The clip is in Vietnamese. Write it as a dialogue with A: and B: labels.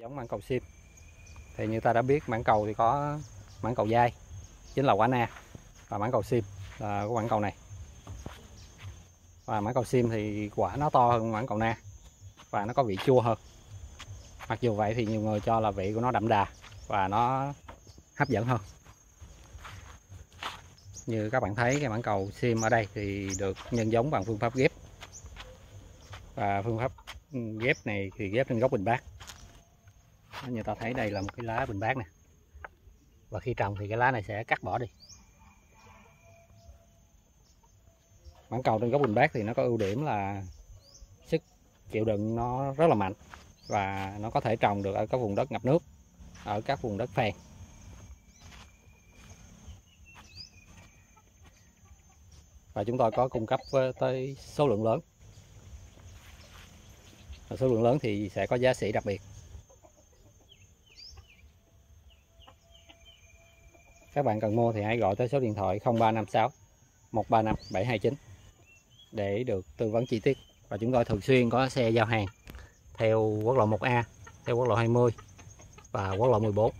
A: giống mãng cầu sim. Thì như ta đã biết mãng cầu thì có mãng cầu dai, chính là quả na và mãng cầu sim là của mãng cầu này. Và mãng cầu sim thì quả nó to hơn mãng cầu na và nó có vị chua hơn. Mặc dù vậy thì nhiều người cho là vị của nó đậm đà và nó hấp dẫn hơn. Như các bạn thấy, cái mãng cầu sim ở đây thì được nhân giống bằng phương pháp ghép. Và phương pháp ghép này thì ghép trên gốc bình bát như ta thấy đây là một cái lá bình bát nè. Và khi trồng thì cái lá này sẽ cắt bỏ đi. Mãng cầu trên gốc bình bát thì nó có ưu điểm là sức chịu đựng nó rất là mạnh và nó có thể trồng được ở các vùng đất ngập nước, ở các vùng đất phèn. Và chúng tôi có cung cấp tới số lượng lớn. Và số lượng lớn thì sẽ có giá sỉ đặc biệt. Các bạn cần mua thì hãy gọi tới số điện thoại 0356 135 729 để được tư vấn chi tiết. Và chúng tôi thường xuyên có xe giao hàng theo quốc lộ 1A theo quốc lộ 20 và quốc lộ 14